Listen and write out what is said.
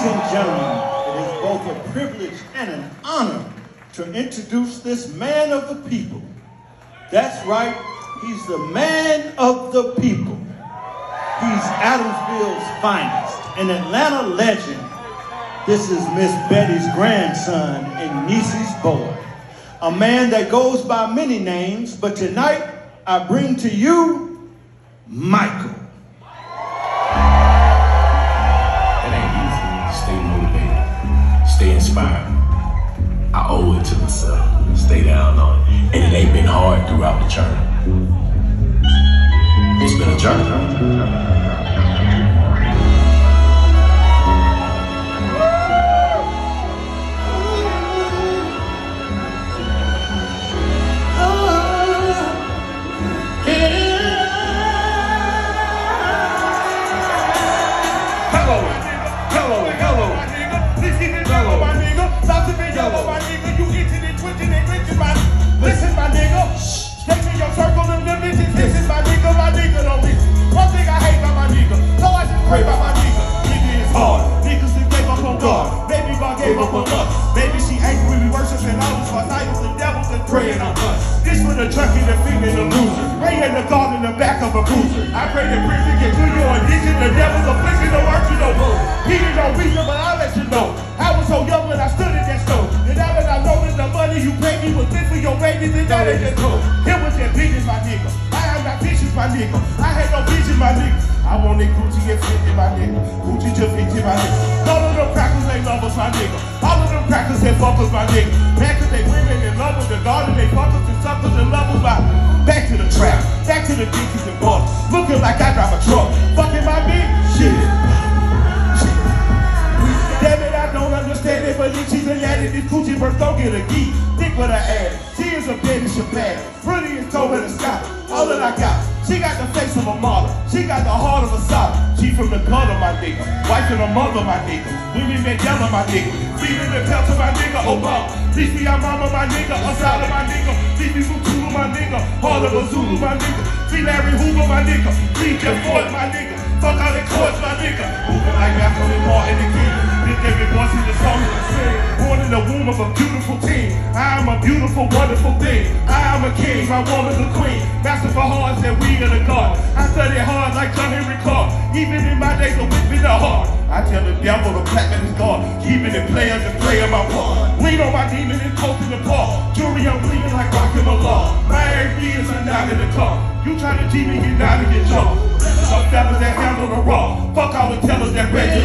Ladies and gentlemen, it is both a privilege and an honor to introduce this man of the people. That's right, he's the man of the people. He's Adamsville's finest, an Atlanta legend. This is Miss Betty's grandson and niece's boy. A man that goes by many names, but tonight I bring to you Michael. Throughout the journey. It's been a journey. Gave up on us. Baby, she angry. We worshiping idols for idols and devils and praying on us. This for the junkie, the fiend, and the loser. Ray in the God in the back of a cruiser. I pray that prison get through your addiction. The devil's affliction, the work you know. He didn't know reason, but I'll let you know. I was so young when I stood in that stove. And now that I know that the money you paid me was meant for your baby, then that ain't the truth. It was your business, my nigga. I have got visions, my nigga. I had no vision, my nigga. I want that Gucci and 50, my nigga. Gucci to 50, my nigga. Lovers, my nigga. All of them crackers and fuckers, my nigga. Back to they women in love with the garden, they fuckers and suckers and lovers, my Back to the trap, back to the dickies and bucks. Looking like I drive a truck. Fucking my bitch, shit. Damn it, I don't understand it, but she's a yaddy, this coochie birth don't get a geek. Thick with her ass, she is a baby Chappelle. Pretty as toe in the sky, all that I got. She got the face of a model, she got the heart of a solid. From the gutter, my nigga. Wife and a mother, my nigga. Winnie Mandela, my nigga. The pelt to my nigga, Obama. Please be our mama, my nigga. Assata, my nigga. Please be Mutulu, my nigga. A Zulu, my nigga. Free Larry Hoover, my nigga. Please Jeff Fort, my nigga. Fuck all the courts, my nigga. Moving like Anthony Martin and King. Big David voice in the song the sing. Born in the womb of a beautiful teen. I am a beautiful, wonderful thing. I am a king, my woman's a queen. Master for hearts and we are the God. In the heart. I tell the devil to pack in his God. Keeping it players and playing my part. Lean on my demon and coast in the park. Jewelry, I'm bleeding like rock in the law. My AV is a knock in the car. You try to G me, get down and get jumped. Some fellas that handle the raw. Fuck all the tellers that ready